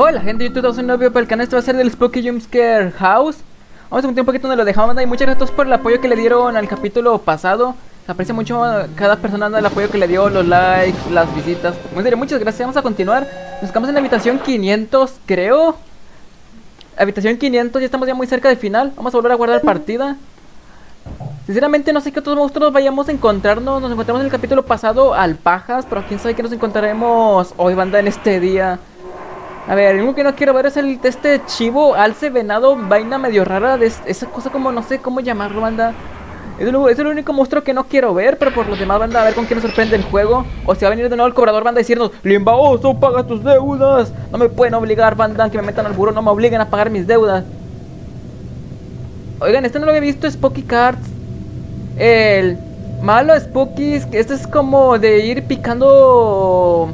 Hola gente de YouTube, un nuevo para el canal, este va a ser del Spooky Jumpscare House. Vamos a continuar un poquito donde lo dejamos, y muchas gracias por el apoyo que le dieron al capítulo pasado. Aprecia mucho cada persona el apoyo que le dio, los likes, las visitas. Muchas gracias, vamos a continuar. Nos quedamos en la habitación 500, creo. Habitación 500, ya estamos ya muy cerca del final. Vamos a volver a guardar partida. Sinceramente no sé qué otros monstruos vayamos a encontrarnos. Nos encontramos en el capítulo pasado al Pajas Pero quién sabe que nos encontraremos hoy banda en este día a ver, único que no quiero ver es el este chivo, alce, venado, vaina medio rara. De esa cosa como no sé cómo llamarlo, banda. Es el, es el, único monstruo que no quiero ver, pero por los demás, banda, a ver con quién nos sorprende el juego. O si va a venir de nuevo el cobrador, banda, a decirnos, Limbaoso, paga tus deudas. No me pueden obligar, banda, que me metan al burro, no me obliguen a pagar mis deudas. Oigan, este no lo había visto, Spooky Cards. El malo Spooky, este es como de ir picando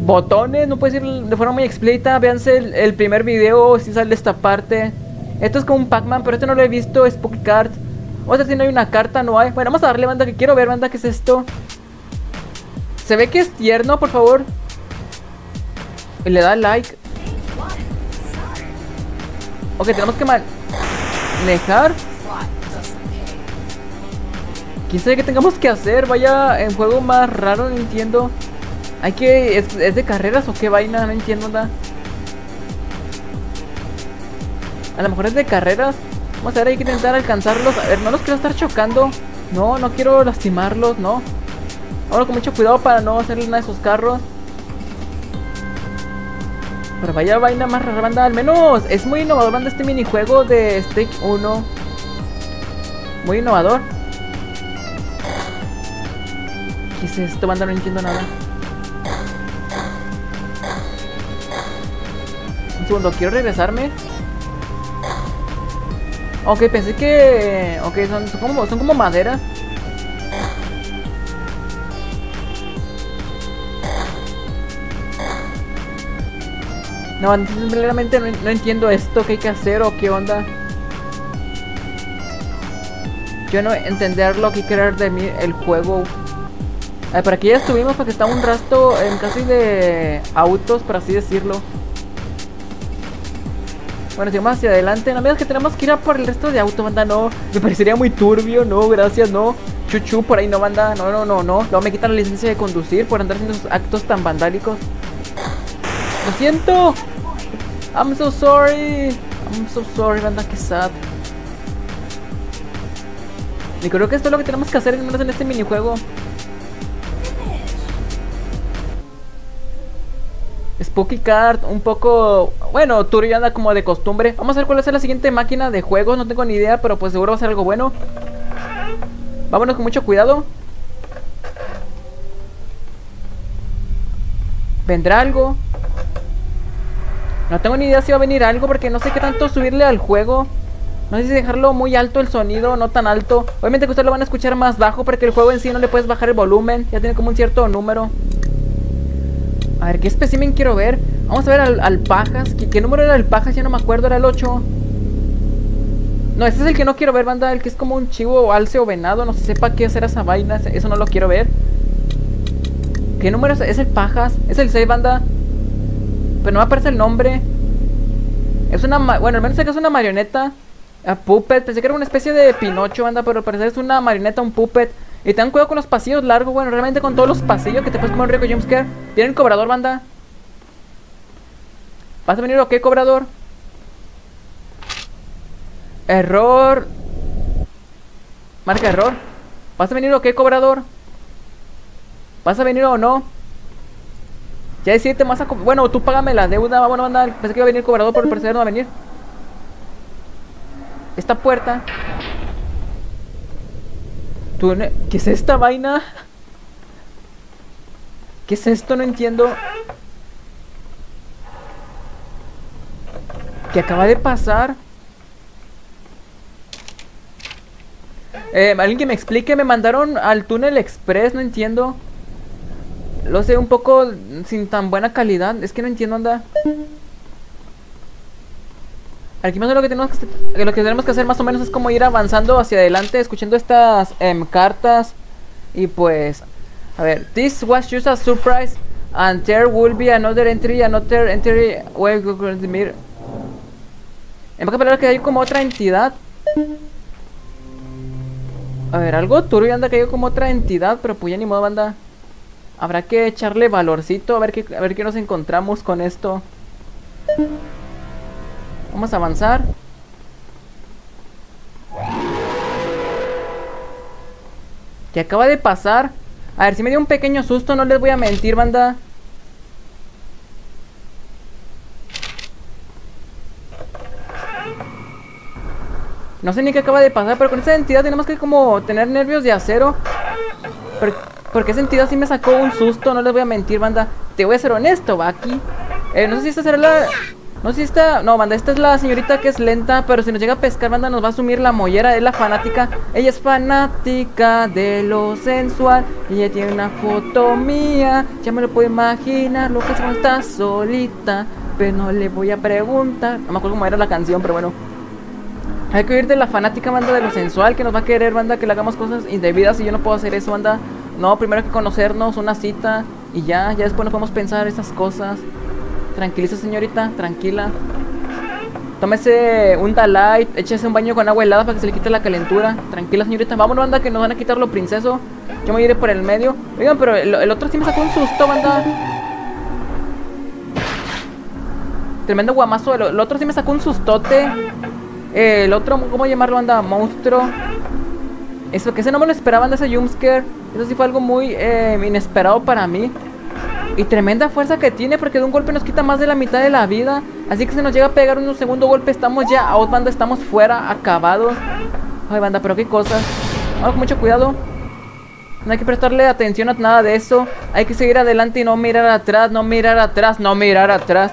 botones, no puedo decir de forma muy explícita. Véanse el, primer video si sale esta parte. Esto es como un Pac-Man, pero este no lo he visto, es Spooky Card. O sea, si no hay una carta, no hay. Bueno, vamos a darle banda que quiero ver, banda, ¿qué es esto? Se ve que es tierno, por favor. Y le da like. Ok, tenemos que manejar. ¿Quién sabe qué tengamos que hacer? Vaya, en juego más raro, no entiendo. Hay que... ¿Es, de carreras o qué vaina? No entiendo nada. A lo mejor es de carreras. Vamos a ver, hay que intentar alcanzarlos. A ver, no los quiero estar chocando. No, no quiero lastimarlos, no. Ahora con mucho cuidado para no hacerle nada de esos carros. Pero vaya vaina más rara, banda. Al menos es muy innovador, banda, este minijuego de Stake 1. Muy innovador. ¿Qué es esto, banda? No entiendo nada. Segundo, quiero regresarme. Ok, pensé que... Ok, son, como, son como madera. No, realmente no, entiendo esto, qué hay que hacer o qué onda. Yo no entender lo que quiere de mí el juego. Eh, para aquí ya estuvimos porque está un rastro en casi de autos, por así decirlo. Bueno, sigamos hacia adelante. No me que tenemos que ir a por el resto de auto, banda. No, me parecería muy turbio. No, gracias, no. Chuchu, por ahí no, banda. No, no, no, no. Luego me quitan la licencia de conducir por andar haciendo esos actos tan vandálicos. Lo siento. I'm so sorry. I'm so sorry, banda. Qué sad. Y creo que esto es lo que tenemos que hacer en este minijuego. Spooky Card, un poco, bueno, anda como de costumbre. Vamos a ver cuál va a ser la siguiente máquina de juegos, no tengo ni idea, pero pues seguro va a ser algo bueno. Vámonos con mucho cuidado. ¿Vendrá algo? No tengo ni idea si va a venir algo porque no sé qué tanto subirle al juego. No sé si dejarlo muy alto el sonido, no tan alto. Obviamente que ustedes lo van a escuchar más bajo porque el juego en sí no le puedes bajar el volumen. Ya tiene como un cierto número. A ver, ¿qué espécimen quiero ver? Vamos a ver al, Pajas. ¿Qué, número era el Pajas? Ya no me acuerdo, era el 8. No, este es el que no quiero ver, banda. El que es como un chivo o alce o venado. No se sepa qué hacer esa vaina. Eso no lo quiero ver. ¿Qué número es? Es el Pajas. Es el 6, banda. Pero no me aparece el nombre. Es una... Bueno, al menos sé que es una marioneta. A puppet. Pensé que era una especie de Pinocho, banda. Pero al parecer es una marioneta, un puppet. Y ten cuidado con los pasillos largos, bueno, realmente con todos los pasillos que te puedes comer un rico jumpscare. Tienen cobrador, banda. ¿Vas a venir o qué, cobrador? Error. Marca error. ¿Vas a venir o qué, cobrador? ¿Vas a venir o no? Ya decirte más a... Bueno, tú págame la deuda. Bueno, banda. Pensé que iba a venir el cobrador, pero parecer no va a venir. Esta puerta ¿Qué es esta vaina? ¿Qué es esto? No entiendo. ¿Qué acaba de pasar? Eh, alguien que me explique, me mandaron al túnel express, no entiendo. Lo sé un poco sin tan buena calidad, es que no entiendo, anda. Aquí más lo que tenemos que, lo que tenemos que hacer más o menos es como ir avanzando hacia adelante, escuchando estas em, cartas y pues a ver, this was just a surprise. And there will be another entry, another entry. Mir. En pocas palabras que hay como otra entidad. A ver, algo turbio anda que hay como otra entidad, pero pues ya ni modo, banda. Habrá que echarle valorcito, a ver qué, a ver qué nos encontramos con esto. Vamos a avanzar. Que acaba de pasar. A ver, si me dio un pequeño susto, no les voy a mentir, banda. No sé ni qué acaba de pasar, pero con esa entidad tenemos que como tener nervios de acero. porque esa entidad sí me sacó un susto, no les voy a mentir, banda. Te voy a ser honesto, va aquí. Eh, no sé si esta será la... No sé si esta... No, banda, esta es la señorita que es lenta, pero si nos llega a pescar, banda, nos va a asumir la mollera. Es la fanática. Ella es fanática de lo sensual. Y ella tiene una foto mía. Ya me lo puedo imaginar, lo que es está solita. Pero no le voy a preguntar. No me acuerdo cómo era la canción, pero bueno. Hay que oír de la fanática banda de lo sensual que nos va a querer, banda, que le hagamos cosas indebidas y yo no puedo hacer eso, banda. No, primero hay que conocernos, una cita y ya, ya después no podemos pensar esas cosas. Tranquiliza, señorita, tranquila. Tómese un Dalight, échese un baño con agua helada para que se le quite la calentura. Tranquila, señorita. Vámonos, banda, que nos van a quitar lo princeso. Yo me iré por el medio. Oigan, pero el, otro sí me sacó un susto, banda. Tremendo guamazo. El, otro sí me sacó un sustote el otro, ¿cómo llamarlo? Anda, monstruo. Eso, que ese no me lo esperaban de ese jumpscare. Eso sí fue algo muy eh, inesperado para mí. Y tremenda fuerza que tiene porque de un golpe nos quita más de la mitad de la vida. Así que si nos llega a pegar un segundo golpe estamos ya out, banda, estamos fuera, acabados. Ay, banda, pero qué cosas. Vamos con mucho cuidado. No hay que prestarle atención a nada de eso. Hay que seguir adelante y no mirar atrás, no mirar atrás, no mirar atrás.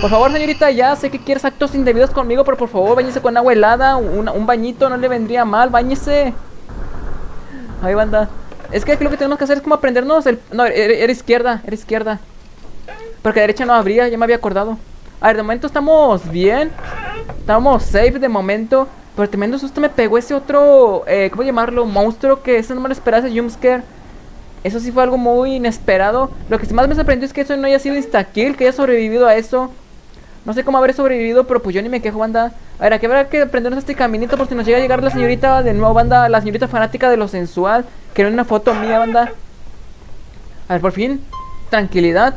Por favor, señorita, ya sé que quieres actos indebidos conmigo, pero por favor, bañese con agua helada. Un, bañito no le vendría mal, bañese. Ahí, banda. Es que lo que tenemos que hacer es como aprendernos el... No, era, izquierda, era izquierda. Porque derecha no habría, ya me había acordado. A ver, de momento estamos bien. Estamos safe de momento. Pero tremendo susto me pegó ese otro... Eh, ¿Cómo llamarlo? Monstruo que eso no me lo esperaba, ese jumpscare. Eso sí fue algo muy inesperado. Lo que más me sorprendió es que eso no haya sido insta-kill, que haya sobrevivido a eso. No sé cómo haber sobrevivido, pero pues yo ni me quejo, banda. A ver, aquí habrá que aprendernos este caminito por si nos llega a llegar la señorita de nuevo, banda. La señorita fanática de lo sensual. Que era una foto mía, banda. A ver, por fin. Tranquilidad.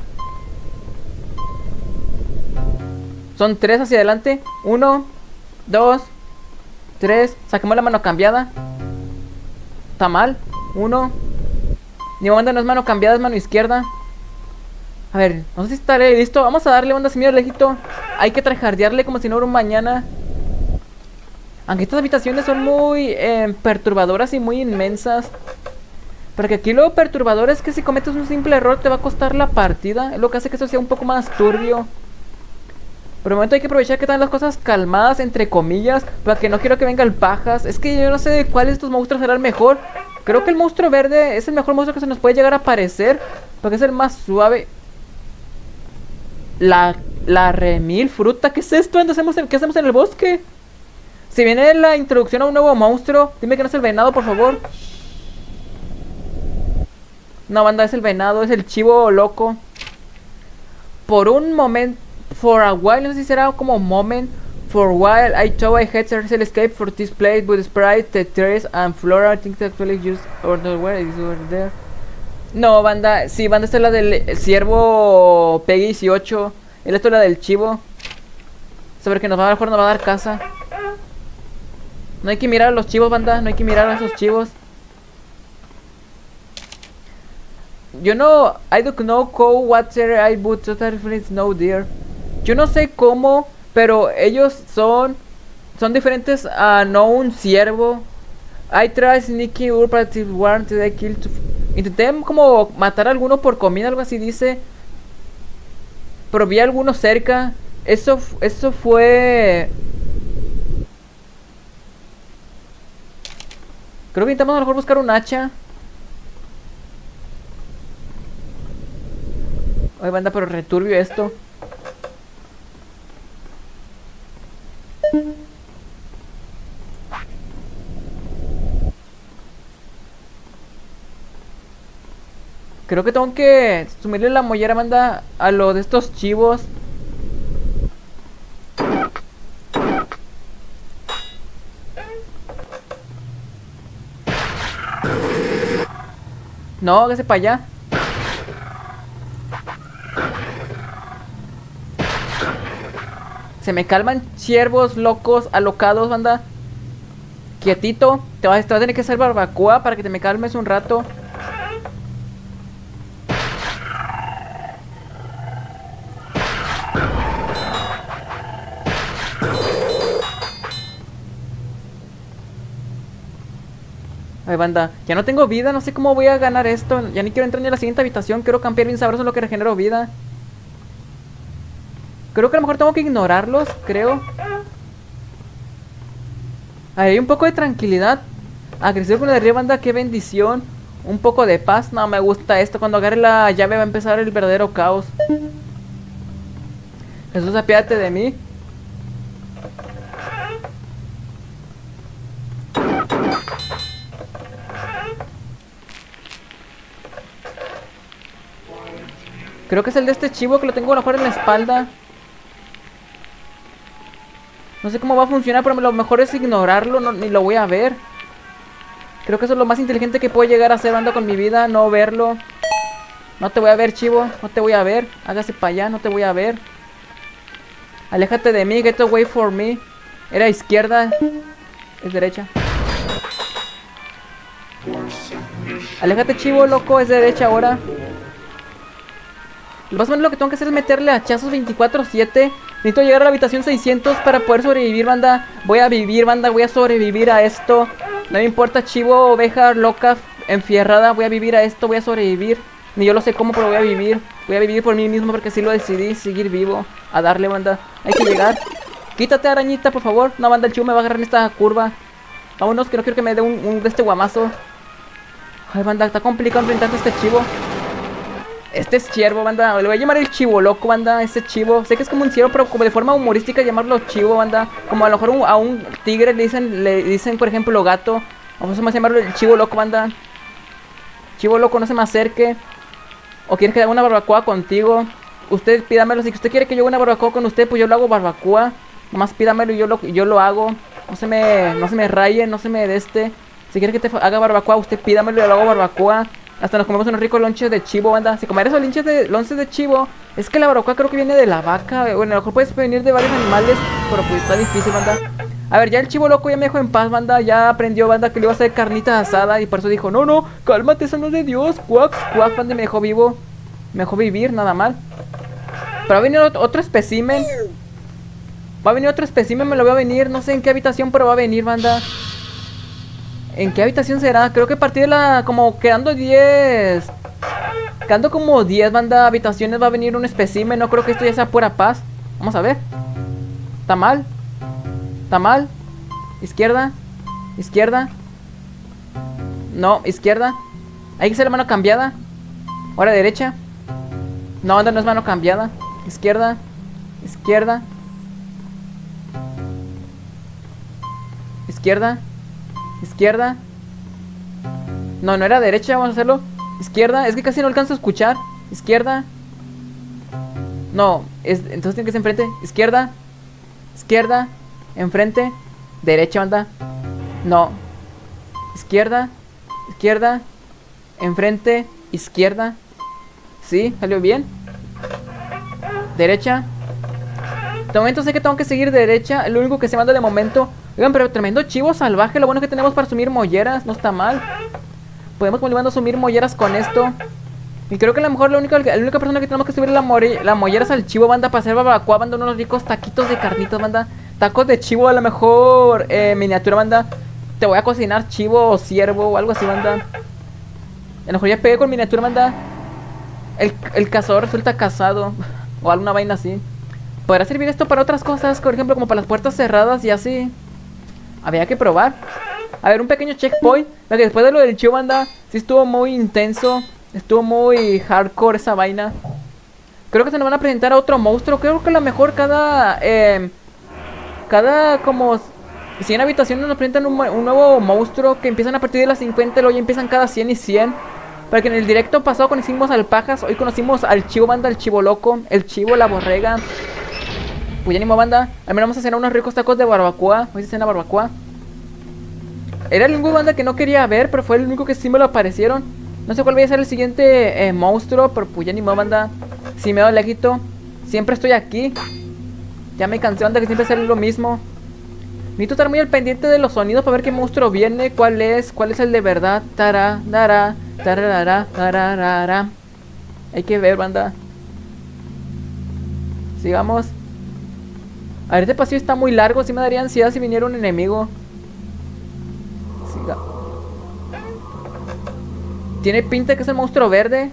Son tres hacia adelante. Uno, dos, tres. Saquemos la mano cambiada. Está mal. Uno, ni banda no es mano cambiada, es mano izquierda. A ver, no sé si estaré listo. Vamos a darle banda mira lejito. Hay que trajardearle como si no hubiera un mañana. Aunque estas habitaciones son muy eh, perturbadoras y muy inmensas. Porque aquí lo perturbador es que si cometes un simple error te va a costar la partida. Es lo que hace que eso sea un poco más turbio. Por el momento hay que aprovechar que están las cosas calmadas, entre comillas. Para que no quiero que venga el pajas. Es que yo no sé cuál de estos monstruos será el mejor. Creo que el monstruo verde es el mejor monstruo que se nos puede llegar a aparecer. Porque es el más suave. La, la remil fruta. ¿Qué es esto? ¿Qué hacemos, en, ¿Qué hacemos en el bosque? Si viene la introducción a un nuevo monstruo, dime que no es el venado, por favor. No, banda, es el venado, es el chivo loco. Por un momento, for a while, no sé si será como moment. For a while, I thought I had successfully escape for this place, but Sprite, the trees, and Flora, I think actually just order where is over there. No, banda, sí, banda, esta es la del ciervo Peggy 18. Esta es la del chivo. Saber que nos va a dar, nos va a dar casa. No hay que mirar a los chivos, banda, no hay que mirar a esos chivos. Yo no, I don't know how whatever I would totally no dear. Yo no sé cómo pero ellos son son diferentes a no un ciervo. I try sneaky operative warrant they kill to Intenté como matar a alguno por comida, algo así dice. Pero vi a alguno cerca. Eso, eso fue... Creo que intentamos a lo mejor buscar un hacha. Ay, banda, pero returbio esto. Creo que tengo que sumirle la mollera, manda, a lo de estos chivos. No, hágase para allá. Se me calman ciervos locos, alocados, banda. Quietito. Te vas, te vas a tener que hacer barbacoa para que te me calmes un rato. Banda, ya no tengo vida, no sé cómo voy a ganar esto. Ya ni quiero entrar ni a la siguiente habitación. Quiero campear bien sabroso lo que regenero vida. Creo que a lo mejor tengo que ignorarlos, creo. hay un poco de tranquilidad. Agresivo con la de banda, qué bendición. Un poco de paz. No, me gusta esto. Cuando agarre la llave va a empezar el verdadero caos. Jesús, apiádate de mí. Creo que es el de este chivo que lo tengo a lo mejor en la espalda. No sé cómo va a funcionar, pero lo mejor es ignorarlo, ni lo voy a ver. Creo que eso es lo más inteligente que puedo llegar a hacer ando con mi vida, no verlo. No te voy a ver, chivo, no te voy a ver. Hágase para allá, no te voy a ver. Aléjate de mí, get away for me. Era izquierda, es derecha. Aléjate, chivo, loco, es derecha ahora. Más o menos lo que tengo que hacer es meterle hachazos 24-7 Necesito llegar a la habitación 600 para poder sobrevivir, banda. Voy a vivir, banda. Voy a sobrevivir a esto. No me importa, chivo, oveja, loca, enfierrada. Voy a vivir a esto, voy a sobrevivir. Ni yo lo sé cómo, pero voy a vivir. Voy a vivir por mí mismo porque así lo decidí. Seguir vivo. A darle, banda. Hay que llegar. Quítate, arañita, por favor. No, banda, el chivo me va a agarrar en esta curva. Vámonos, que no quiero que me dé un, un de este guamazo. Ay, banda, está complicado enfrentarse a este chivo. Este es ciervo, banda. Le voy a llamar el chivo loco, banda. Este chivo. Sé que es como un ciervo, pero como de forma humorística llamarlo chivo, banda. Como a lo mejor a un tigre le dicen, le dicen, por ejemplo, gato. Vamos a llamarlo el chivo loco, banda. Chivo loco, no se me acerque. O quieres que haga una barbacoa contigo. Usted pídamelo. Si usted quiere que yo haga una barbacoa con usted, pues yo lo hago barbacoa. Nomás pídamelo y yo lo, yo lo hago. No se me, no se me raye, no se me deste. Si quiere que te haga barbacoa, usted pídamelo y yo lo hago barbacoa. Hasta nos comemos unos ricos lonches de chivo, banda. Si comer esos lonches de, lonches de chivo, es que la barbacoa creo que viene de la vaca. Bueno, a lo mejor puedes venir de varios animales, pero pues está difícil, banda. A ver, ya el chivo loco ya me dejó en paz, banda. Ya aprendió, banda, que le iba a hacer carnita asada. Y por eso dijo, no, no, cálmate, eso no es de Dios. Cuax, cuax, banda, me dejó vivo. Me dejó vivir, nada mal. Pero va a venir otro espécimen. Va a venir otro espécimen, me lo voy a venir. No sé en qué habitación, pero va a venir, banda. ¿En qué habitación será? Creo que a partir de la... Como quedando 10... Quedando como 10 banda habitaciones va a venir un espécimen. No creo que esto ya sea pura paz. Vamos a ver. ¿Está mal? ¿Está mal? Izquierda. Izquierda. No, izquierda. Hay que hacer la mano cambiada. Ahora derecha. No, anda, no es mano cambiada. Izquierda. Izquierda. Izquierda. Izquierda. No, no era derecha, vamos a hacerlo. Izquierda, es que casi no alcanzo a escuchar. Izquierda. No, es, entonces tiene que ser enfrente. Izquierda. Izquierda. Enfrente. Derecha, anda. No. Izquierda. Izquierda. Enfrente. Izquierda. Sí, salió bien. Derecha. De momento sé que tengo que seguir derecha. Lo único que se manda de momento Pero tremendo chivo salvaje. Lo bueno que tenemos para sumir molleras. No está mal. Podemos continuar a sumir molleras con esto. Y creo que a lo mejor la única, la única persona que tenemos que subir la, la mollera es al chivo, banda, para hacer barbacoa, banda, unos ricos taquitos de carnitos, banda. Tacos de chivo, a lo mejor eh, miniatura, banda. Te voy a cocinar chivo o ciervo o algo así, banda. A lo mejor ya pegué con miniatura, banda. El, el cazador resulta casado. o alguna vaina así. Podrá servir esto para otras cosas, por ejemplo, como para las puertas cerradas y así. Había que probar. A ver, un pequeño checkpoint. que después de lo del chivo anda, sí estuvo muy intenso. Estuvo muy hardcore esa vaina. Creo que se nos van a presentar a otro monstruo. Creo que a lo mejor cada... Eh, cada como 100 habitaciones nos presentan un, nuevo monstruo que empiezan a partir de las 50 y luego ya empiezan cada 100 y 100. Porque en el directo pasado conocimos al Pajas, hoy conocimos al Chivo Banda, el Chivo Loco, el Chivo, la Borrega. Pues banda. Al menos vamos a cenar unos ricos tacos de barbacoa. Hoy se cena barbacoa. Era el único banda que no quería ver, pero fue el único que sí me lo aparecieron. No sé cuál va a ser el siguiente eh, monstruo, pero pues ya ni banda. Si me doy lejito. Siempre estoy aquí. Ya me cansé, banda, que siempre sale lo mismo. Necesito estar muy al pendiente de los sonidos para ver qué monstruo viene, cuál es, cuál es el de verdad. Tara, tararara. Hay que ver, banda. Sigamos. A ver, este pasillo está muy largo. Si me daría ansiedad si viniera un enemigo. Siga. Tiene pinta que es el monstruo verde.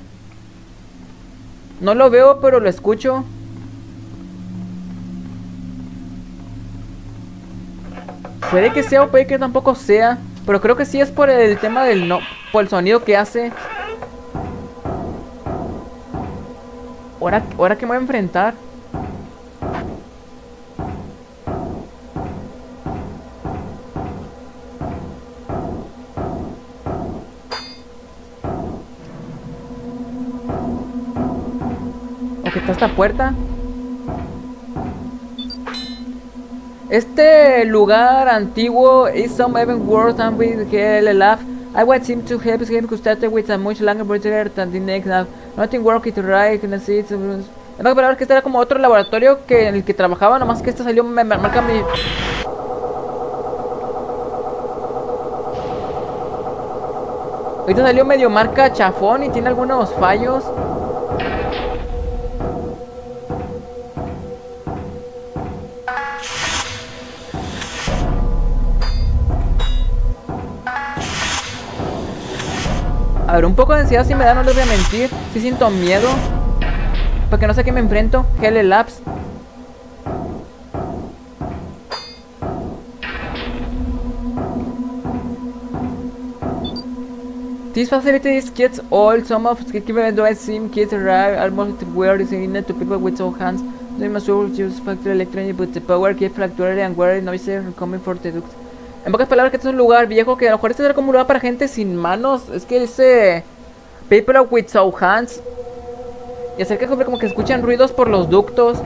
No lo veo, pero lo escucho. Puede que sea o puede que tampoco sea. Pero creo que sí es por el tema del no. Por el sonido que hace. Ahora, ahora que me voy a enfrentar. Esta puerta. Este lugar antiguo is some even worse than we laugh. I want him to help him to start with a much longer project than the next. Nothing working to right, can see it. En otras palabras, que este era como otro laboratorio que en el que trabajaba, nomás que este salió, me, me marca mi... Ahorita salió medio marca chafón y tiene algunos fallos. A ver, un poco de ansiedad si me da, no les voy a mentir. Si siento miedo. Porque no sé a qué me enfrento. Hell Labs. This facility kids all. Some of the though I seem kids arrive almost where is in to people with two hands. They must use factory electronic but the power keep fractured and where noises coming for the duct. En pocas palabras, que este es un lugar viejo que a lo mejor este era como un lugar para gente sin manos. Es que dice People with so hands. Y acerca como que escuchan ruidos por los ductos.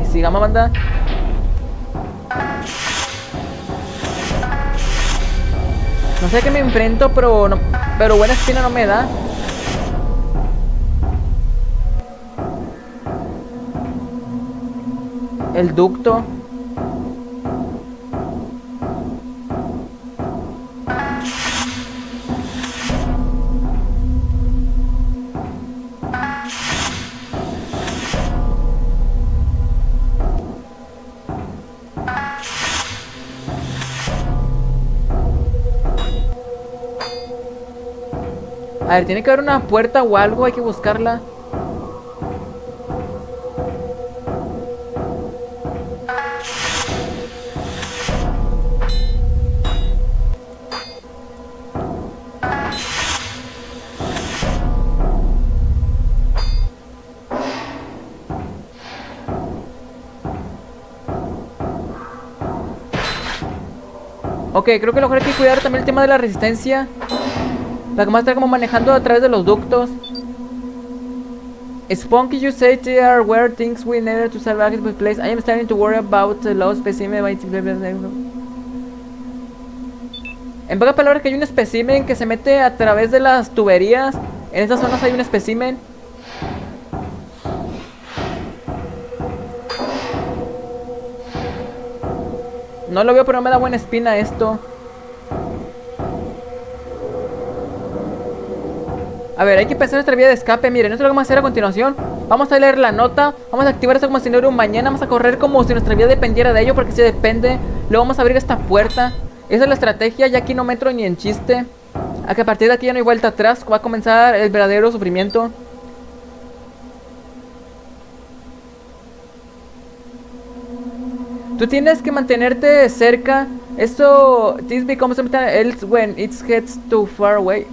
Y sigamos, banda. No sé qué me enfrento, pero no, pero buena espina no me da. El ducto. A ver, tiene que haber una puerta o algo, hay que buscarla. Ok, creo que lo mejor hay que cuidar también el tema de la resistencia. La que más estar como manejando a través de los ductos. Spunky, you say they are where things we needed to salvage the place. I am starting to worry about the lost specimen En pocas palabras que hay un espécimen que se mete a través de las tuberías. En estas zonas hay un espécimen. No lo veo, pero me da buena espina esto. A ver, hay que pensar nuestra vía de escape. Miren, esto es lo que vamos a hacer a continuación. Vamos a leer la nota. Vamos a activar esto como si no hubiera un mañana. Vamos a correr como si nuestra vida dependiera de ello. Porque si depende, luego vamos a abrir esta puerta. Esa es la estrategia. Ya aquí no me entro ni en chiste. A que a partir de aquí ya no hay vuelta atrás. Va a comenzar el verdadero sufrimiento. Tú tienes que mantenerte cerca. Esto. This becomes else when it gets too far away.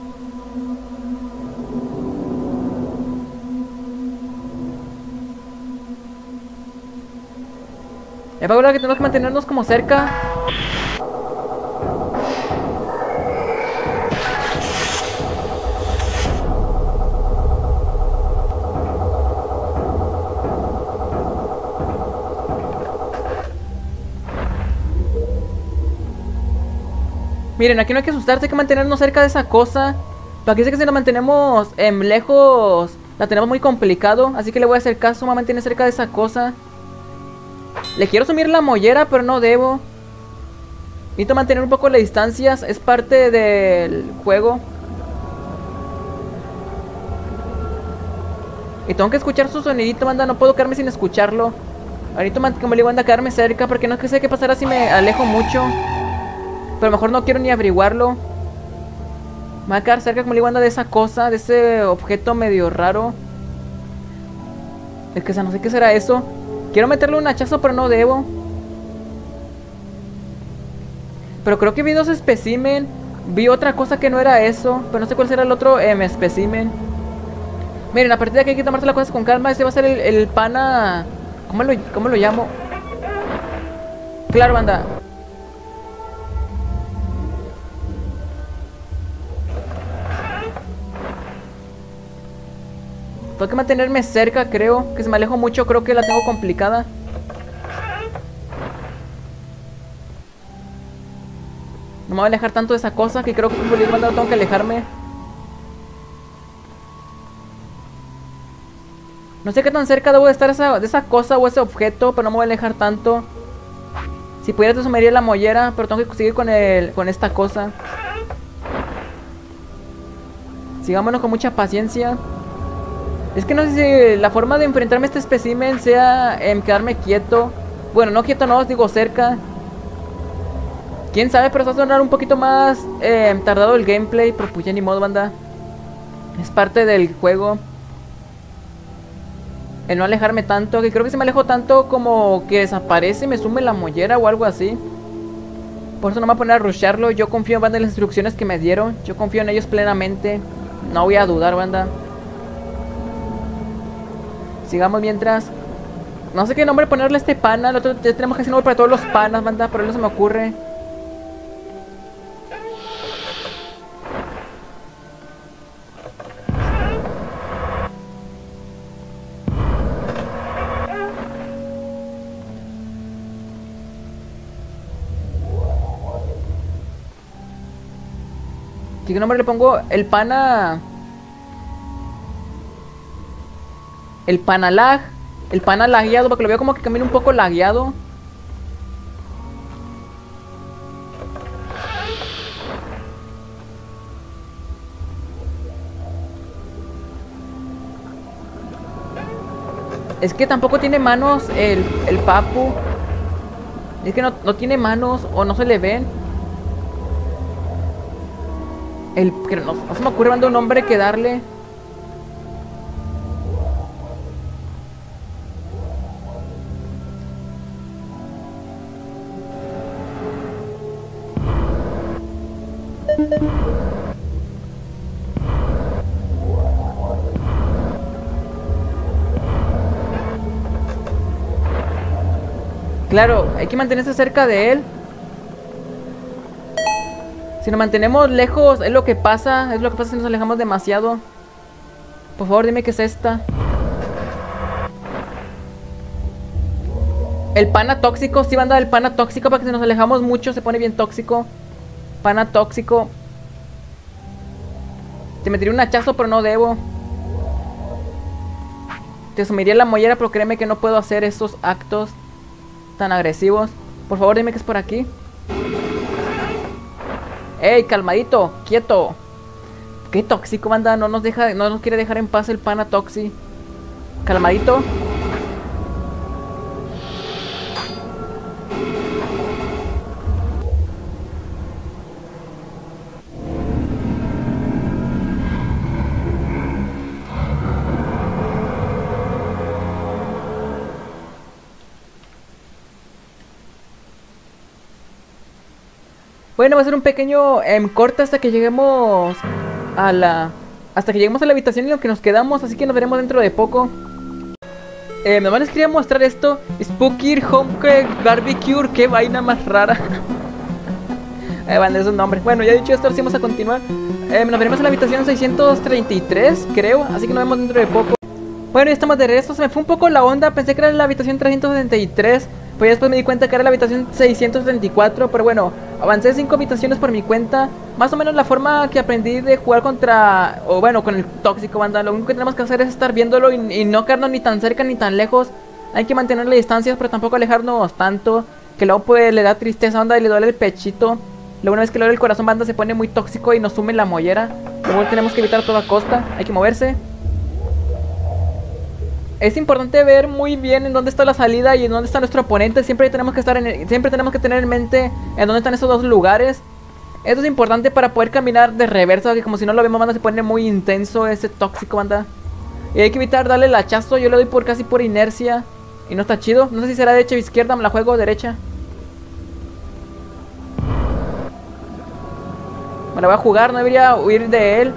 Es para que tenemos que mantenernos como cerca. Miren, aquí no hay que asustarse, hay que mantenernos cerca de esa cosa. Pero aquí sé que si nos mantenemos en lejos, la tenemos muy complicado. Así que le voy a hacer caso, me mantiene cerca de esa cosa. Le quiero sumir la mollera, pero no debo. Necesito mantener un poco las distancias, es parte del juego. Y tengo que escuchar su sonidito, banda, no puedo quedarme sin escucharlo. Ahorita como le digo, anda quedarme cerca, porque no sé qué pasará si me alejo mucho. Pero mejor no quiero ni averiguarlo. Me va a quedar cerca como le anda de esa cosa, de ese objeto medio raro. Es que no sé qué será eso. Quiero meterle un hachazo, pero no debo. Pero creo que vi dos especimen. Vi otra cosa que no era eso. Pero no sé cuál será el otro em, especimen. Miren, a partir de aquí hay que tomarse las cosas con calma. Este va a ser el, el pana... ¿Cómo lo, ¿Cómo lo llamo? Claro, banda. Tengo que mantenerme cerca, creo. Que si me alejo mucho, creo que la tengo complicada. No me voy a alejar tanto de esa cosa que creo que por no tengo que alejarme. No sé qué tan cerca debo de estar esa, de esa cosa o ese objeto, pero no me voy a alejar tanto. Si pudiera te sumiría la mollera, pero tengo que seguir con, el, con esta cosa. Sigámonos con mucha paciencia. Es que no sé si la forma de enfrentarme a este espécimen sea en quedarme quieto. Bueno, no quieto, no, os digo cerca. Quién sabe, pero va a sonar un poquito más eh, tardado el gameplay. Pero pues ni modo, banda. Es parte del juego. El no alejarme tanto. Que creo que si me alejo tanto como que desaparece y me sume la mollera o algo así. Por eso no me voy a poner a rusharlo. Yo confío en banda en las instrucciones que me dieron. Yo confío en ellos plenamente. No voy a dudar, banda. Sigamos mientras. No sé qué nombre ponerle a este pana. ya tenemos que hacer nombre para todos los panas, banda. Pero no se me ocurre. ¿Qué nombre le pongo? El pana... El pana lag. El pana lagueado, porque lo veo como que camina un poco lagueado. Es que tampoco tiene manos el, el papu. Es que no, no, tiene manos o no se le ven. El, no, no se me ocurre un nombre que darle. Claro, hay que mantenerse cerca de él. Si nos mantenemos lejos, es lo que pasa. Es lo que pasa si nos alejamos demasiado. Por favor, dime qué es esta. El pana tóxico, sí, banda, el pana tóxico, para que si nos alejamos mucho se pone bien tóxico. Pana tóxico. Te metería un hachazo, pero no debo. Te sumiría la mollera, pero créeme que no puedo hacer esos actos tan agresivos. Por favor, dime que es por aquí. ¡Ey, calmadito! ¡Quieto! ¡Qué tóxico, banda! No nos deja, no nos quiere dejar en paz el pana toxi. Calmadito. Bueno, va a ser un pequeño em, corte hasta que lleguemos a la... Hasta que lleguemos a la habitación en lo que nos quedamos, así que nos veremos dentro de poco. Eh, nomás les quería mostrar esto. Spooky Home Barbecue. Qué vaina más rara. eh, vale, es un nombre. Bueno, ya dicho esto, ahora sí vamos a continuar. Eh, nos veremos en la habitación 633, creo. Así que nos vemos dentro de poco. Bueno, ya estamos de regreso. Se me fue un poco la onda. Pensé que era la habitación 373. Pues después me di cuenta que era la habitación 634. Pero bueno, avancé 5 habitaciones por mi cuenta. Más o menos la forma que aprendí de jugar contra. O bueno, con el tóxico, banda. Lo único que tenemos que hacer es estar viéndolo y, no quedarnos ni tan cerca ni tan lejos. Hay que mantener las distancias, pero tampoco alejarnos tanto. Que luego pues, le da tristeza, banda, y le duele el pechito. Luego una vez que le duele el corazón, banda, se pone muy tóxico y nos sume la mollera. Luego tenemos que evitar a toda costa. Hay que moverse es importante ver muy bien en dónde está la salida y en dónde está nuestro oponente. Siempre tenemos que estar en siempre tenemos que tener en mente en dónde están esos dos lugares. Esto es importante para poder caminar de reversa, que como si no lo vemos, banda, se pone muy intenso ese tóxico, banda. Y hay que evitar darle el hachazo, yo le doy por casi por inercia. Y no está chido. No sé si será derecha o izquierda, me la juego derecha. Me la voy a jugar, no debería huir de él.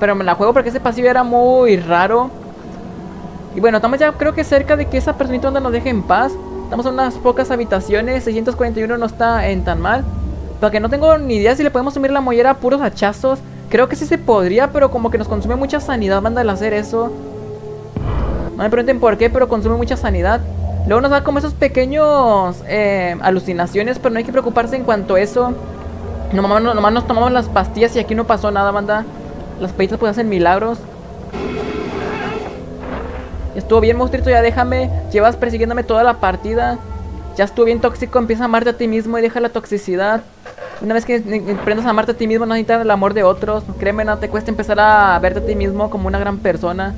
Pero me la juego porque ese pasivo era muy raro. Y bueno, estamos ya creo que cerca de que esa personita nos deje en paz. Estamos en unas pocas habitaciones, 641 no está en tan mal. Porque no tengo ni idea si le podemos sumir la mollera a puros hachazos. Creo que sí se podría, pero como que nos consume mucha sanidad, manda el hacer eso. No me pregunten por qué, pero consume mucha sanidad. Luego nos da como esos pequeños eh, alucinaciones, pero no hay que preocuparse en cuanto a eso. Nomás, nomás nos tomamos las pastillas y aquí no pasó nada, banda. Las pastillas pueden hacer milagros. Estuvo bien, monstruito, ya déjame. Llevas persiguiéndome toda la partida. Ya estuvo bien tóxico, empieza a amarte a ti mismo y deja la toxicidad. Una vez que aprendas a amarte a ti mismo, no necesitas el amor de otros. Créeme, no te cuesta empezar a verte a ti mismo como una gran persona.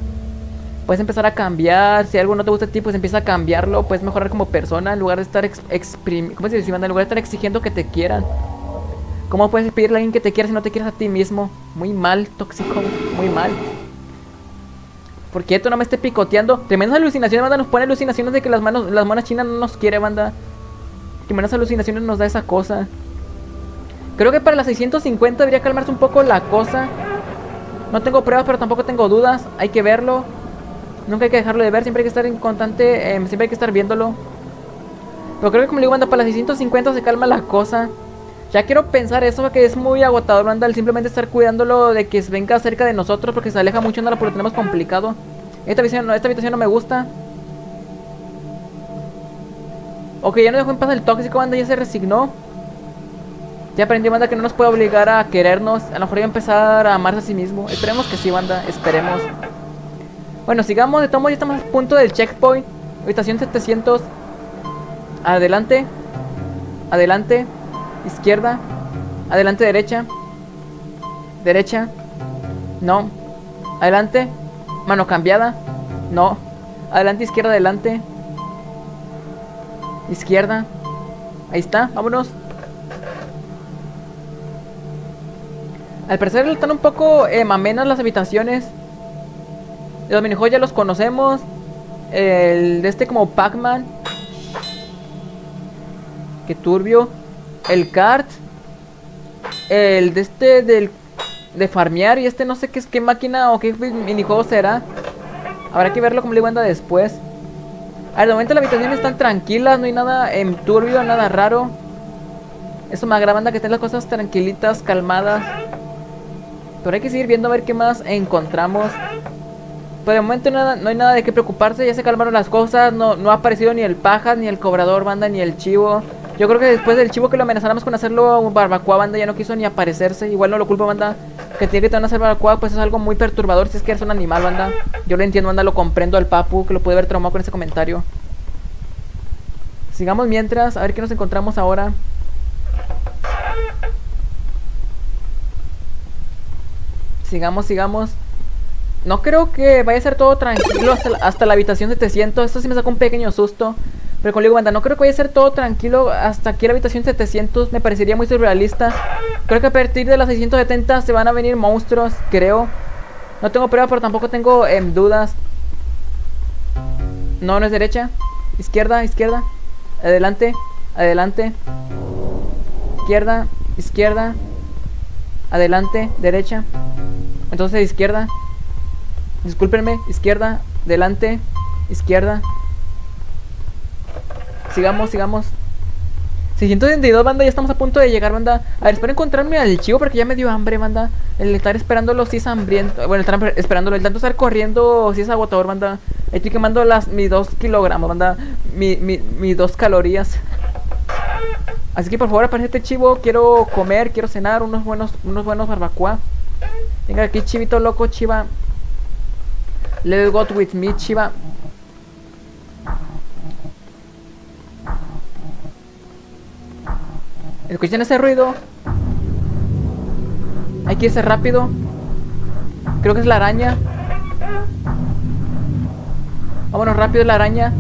Puedes empezar a cambiar. Si algo no te gusta a ti, pues empieza a cambiarlo. Puedes mejorar como persona en lugar de estar. ¿Cómo? En lugar de estar exigiendo que te quieran. ¿Cómo puedes pedirle a alguien que te quiera si no te quieres a ti mismo? Muy mal, tóxico, muy mal. ¿Por qué esto no me esté picoteando? Tremendas alucinaciones, banda. Nos pone alucinaciones de que las manos, las monas chinas no nos quiere, banda. Tremendas alucinaciones nos da esa cosa. Creo que para las 650 debería calmarse un poco la cosa. No tengo pruebas, pero tampoco tengo dudas. Hay que verlo. Nunca hay que dejarlo de ver. Siempre hay que estar en constante. Em, siempre hay que estar viéndolo. Pero creo que como le digo, banda, para las 650 se calma la cosa. Ya quiero pensar eso, que es muy agotador, banda, el simplemente estar cuidándolo de que venga cerca de nosotros porque se aleja mucho, no porque lo tenemos complicado. Esta habitación, no, esta habitación no me gusta. Ok, ya no dejó en paz el tóxico, banda, ya se resignó. Ya aprendió, banda, que no nos puede obligar a querernos. A lo mejor iba a empezar a amarse a sí mismo. Esperemos que sí, banda, esperemos. Bueno, sigamos, de ya estamos a punto del checkpoint. Habitación 700. Adelante. Adelante izquierda, adelante derecha, derecha, no, adelante, mano cambiada, no, adelante izquierda, adelante, izquierda, ahí está, vámonos. Al parecer están un poco eh, mamenas las habitaciones. Los minijuegos ya los conocemos. El de este como Pac-Man. Qué turbio el kart, el de este del de farmear y este no sé qué es qué máquina o qué minijuego será. Habrá que verlo como le anda después. Al momento las habitaciones están tranquilas, no hay nada en turbio, nada raro. Eso me agrada que estén las cosas tranquilitas, calmadas. Pero hay que seguir viendo a ver qué más encontramos. Por el momento nada, no hay nada de qué preocuparse, ya se calmaron las cosas, no, no ha aparecido ni el pajas, ni el cobrador banda, ni el chivo. Yo creo que después del chivo que lo amenazáramos con hacerlo un barbacoa, banda, ya no quiso ni aparecerse. Igual no lo culpo, banda. Que tiene que tener hacer barbacoa, pues es algo muy perturbador si es que eres un animal, banda. Yo lo entiendo, banda, lo comprendo al papu, que lo puede haber traumado con ese comentario. Sigamos mientras, a ver qué nos encontramos ahora. Sigamos, sigamos. No creo que vaya a ser todo tranquilo hasta, hasta la habitación 700. Esto sí me sacó un pequeño susto. Pero con digo, banda, no creo que vaya a ser todo tranquilo hasta aquí la habitación 700. Me parecería muy surrealista. Creo que a partir de las 670 se van a venir monstruos, creo. No tengo prueba, pero tampoco tengo em, dudas. No, no es derecha. Izquierda, izquierda. Adelante, adelante. Izquierda, izquierda. Adelante, derecha. Entonces izquierda. Discúlpenme, izquierda, delante, Izquierda. Sigamos, sigamos. 632, banda, ya estamos a punto de llegar, banda. A ver, espero encontrarme al chivo porque ya me dio hambre, banda. El estar esperándolo si es hambriento. Bueno, estar esperándolo, el tanto estar corriendo si es agotador, banda. Estoy quemando las, mis 2 kilogramos, banda. Mi, mi, mis 2 calorías. Así que por favor aparece este chivo. Quiero comer, quiero cenar unos buenos, unos buenos barbacoa. Venga aquí, chivito loco, chiva. Let's go with me, chiva. ¿Escuchan ese ruido? Hay que irse rápido. Creo que es la araña. Vámonos rápido, la araña.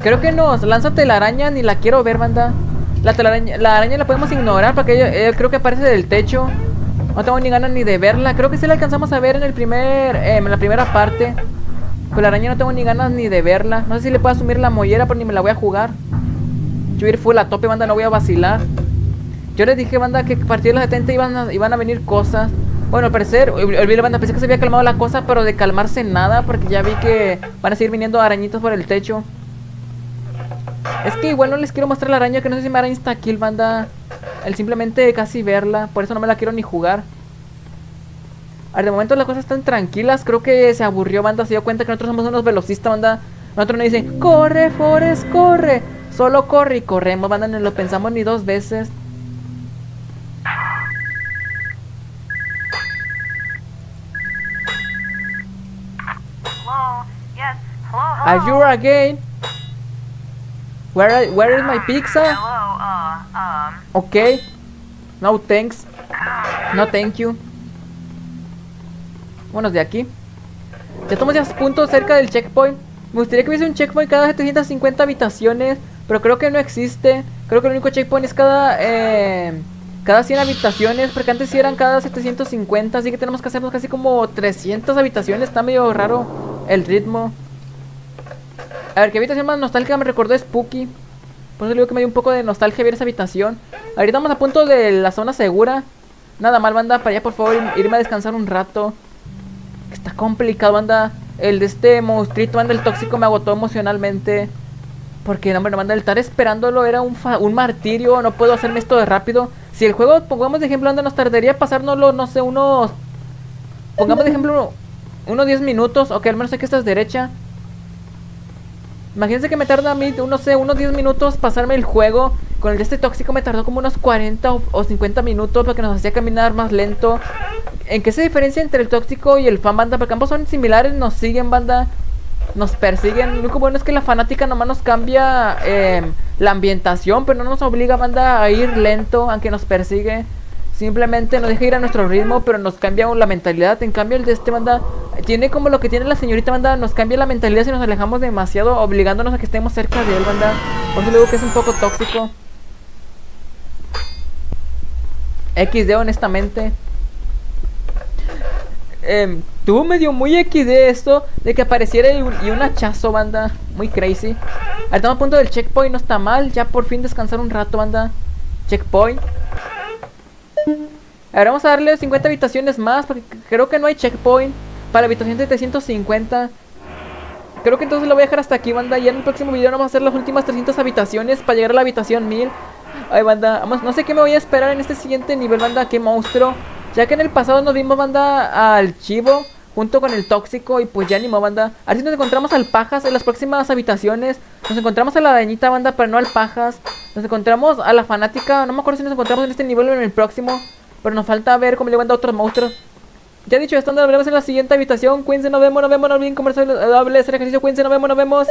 Creo que no. Lánzate la araña, ni la quiero ver, banda. La, araña, la araña la podemos ignorar porque creo que aparece del techo. No tengo ni ganas ni de verla. Creo que sí la alcanzamos a ver en el primer. Eh, en la primera parte. Pero la araña no tengo ni ganas ni de verla. No sé si le puedo asumir la mollera, pero ni me la voy a jugar. Yo ir full a tope, banda, no voy a vacilar. Yo les dije, banda, que a partir de los 70 iban a, iban a venir cosas. Bueno, al parecer, olvidé, banda, pensé que se había calmado la cosa, pero de calmarse nada, porque ya vi que van a seguir viniendo arañitos por el techo. Es que igual no les quiero mostrar la araña, que no sé si me hará insta-kill, banda. El simplemente casi verla, por eso no me la quiero ni jugar. A ver, de momento las cosas están tranquilas, creo que se aburrió, banda, se dio cuenta que nosotros somos unos velocistas, banda. Nosotros nos dicen, corre, Forest, corre. Solo corre y corremos, banda, no lo pensamos ni dos veces. Are you again? Where, where is my pizza? Okay. No thanks. No thank you. Vámonos de aquí. Ya estamos ya a punto cerca del checkpoint. Me gustaría que hubiese un checkpoint cada 750 habitaciones. Pero creo que no existe. Creo que el único checkpoint es cada... Eh, cada 100 habitaciones. Porque antes sí eran cada 750. Así que tenemos que hacernos casi como 300 habitaciones. Está medio raro el ritmo. A ver, ¿qué habitación más nostálgica me recordó Spooky? Por eso digo que me dio un poco de nostalgia ver esa habitación. Ahorita estamos a punto de la zona segura. Nada mal, banda. Para allá, por favor, irme a descansar un rato. Está complicado, banda. El de este monstruito, banda, el tóxico me agotó emocionalmente. Porque, hombre, banda, el estar esperándolo era un, un martirio. No puedo hacerme esto de rápido. Si el juego, pongamos de ejemplo, banda, nos tardaría pasárnoslo, no sé, unos... Pongamos de ejemplo, unos 10 minutos. Ok, al menos sé que esta es derecha. Imagínense que me tarda a mí, no sé, unos 10 minutos pasarme el juego. Con el de este tóxico me tardó como unos 40 o, 50 minutos porque nos hacía caminar más lento. ¿En qué se diferencia entre el tóxico y el fan banda? Porque ambos son similares, nos siguen banda, nos persiguen. Lo único bueno es que la fanática nomás nos cambia eh, la ambientación, pero no nos obliga banda a ir lento, aunque nos persigue. Simplemente nos deja ir a nuestro ritmo, pero nos cambia la mentalidad. En cambio, el de este banda tiene como lo que tiene la señorita banda. Nos cambia la mentalidad si nos alejamos demasiado, obligándonos a que estemos cerca de él, banda. Por eso digo que es un poco tóxico. XD, honestamente. Eh, tuvo medio muy XD esto de que apareciera y un, hachazo, banda. Muy crazy. Estamos a punto del checkpoint, no está mal. Ya por fin descansar un rato, banda. Checkpoint. Ahora vamos a darle 50 habitaciones más porque creo que no hay checkpoint para la habitación de 350. Creo que entonces lo voy a dejar hasta aquí, banda. Y en el próximo video vamos a hacer las últimas 300 habitaciones para llegar a la habitación 1000. Ay, banda, no sé qué me voy a esperar en este siguiente nivel, banda. Qué monstruo. Ya que en el pasado nos vimos, banda, al chivo junto con el tóxico y pues ya animo, banda. A ver si nos encontramos al pajas en las próximas habitaciones. Nos encontramos a la dañita, banda, pero no al pajas. Nos encontramos a la fanática. No me acuerdo si nos encontramos en este nivel o en el próximo. Pero nos falta ver cómo le van a otros monstruos. Ya dicho esto, nos vemos en la siguiente habitación. Cuídense, nos vemos, nos vemos, no olviden conversar, hacer ejercicio. Cuídense, nos vemos, nos vemos.